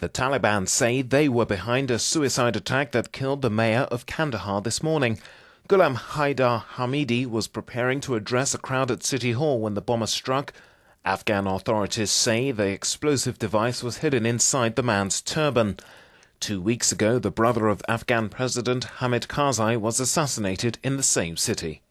The Taliban say they were behind a suicide attack that killed the mayor of Kandahar this morning. Ghulam Haidar Hamidi was preparing to address a crowd at City Hall when the bomber struck. Afghan authorities say the explosive device was hidden inside the man's turban. Two weeks ago, the brother of Afghan President Hamid Karzai was assassinated in the same city.